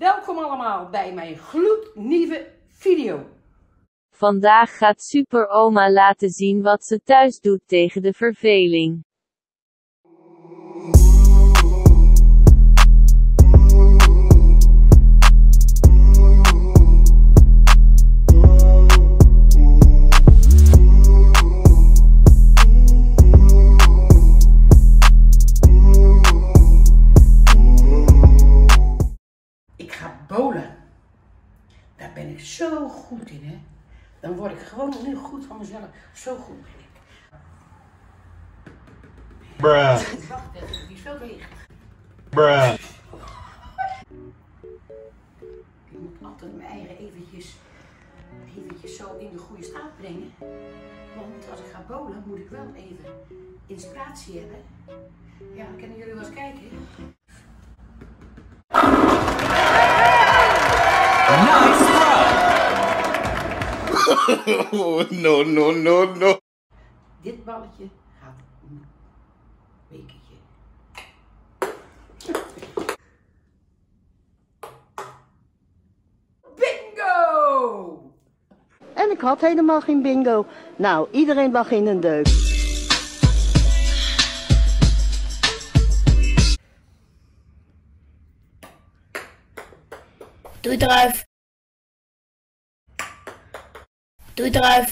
Welkom allemaal bij mijn gloednieuwe video. Vandaag gaat Super Oma laten zien wat ze thuis doet tegen de verveling. Bowlen. Daar ben ik zo goed in, hè. Dan word ik gewoon nu goed van mezelf. Zo goed ben ik. Bruh, Wacht even, die is zo leeg. bruh. Ik moet altijd mijn eigen eventjes, eventjes zo in de goede staat brengen. Want als ik ga bowlen, moet ik wel even inspiratie hebben. Ja, dan kunnen jullie wel eens kijken. Oh, no, no, no, no. Dit balletje gaat een bekertje. Bingo! En ik had helemaal geen bingo. Nou, iedereen lag in een deuk. Doei druif. Doei.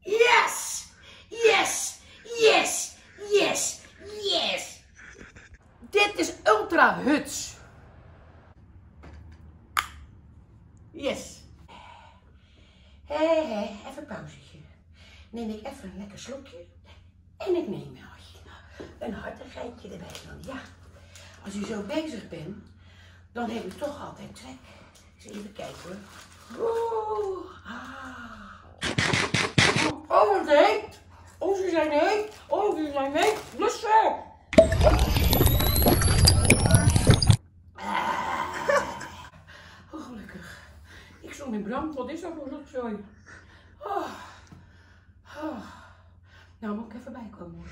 Yes! Yes! Yes! Yes! Yes! Dit is Ultra Huts. Yes. Hé, hé, even pauzetje. Neem ik even een lekker slokje. En ik neem een hartigheidje erbij. Want ja, als u zo bezig bent, dan heb ik toch altijd trek. Even kijken hoor. Oh, wat heet. Oh, ze zijn heet. Oh, ze zijn heet. Lussen. Oh, gelukkig. Ik stond in brand. Wat is dat voor rotzooi? Oh. Oh. Nou, moet ik even bijkomen.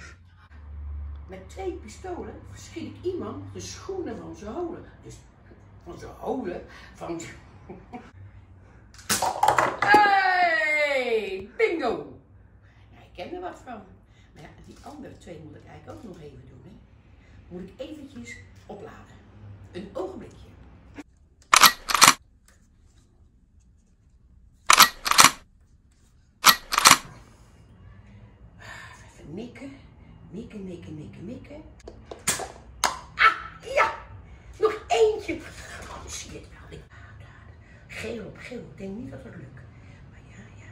Met twee pistolen verschiet ik iemand de schoenen van zijn holen. Dus van zijn holen, van. Hey, bingo! Ja, ik ken er wat van. Maar ja, die andere twee moet ik eigenlijk ook nog even doen. Hè. Moet ik eventjes opladen. Een ogenblikje. Even mikken. Mikken, mikken, mikken, mikken. Ah, ja! Nog eentje. Oh, zie je het wel. Ik- Geel op geel. Ik denk niet dat het lukt. Maar ja, ja.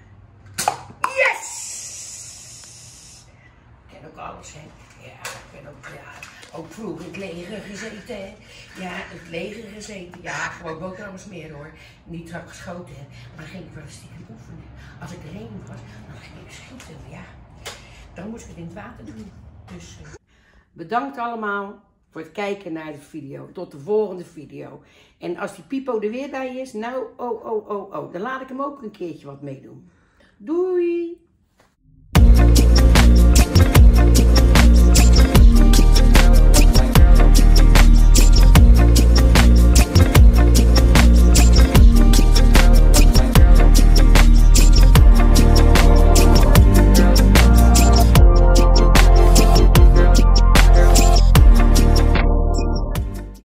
Yes! Ja, ik ben ook, ja, ook vroeger in het leger gezeten, hè. Ja, het leger gezeten. Ja, gewoon boterhammen smeren, hoor. Niet ik geschoten maar dan ging ik wel stiekem oefenen. Als ik erheen was, dan ging ik schieten, ja. Dan moest ik het in het water doen. Dus, eh, Bedankt allemaal voor het kijken naar de video. Tot de volgende video. En als die Pipo er weer bij is, nou, oh, oh, oh, oh, dan laat ik hem ook een keertje wat meedoen. Doei!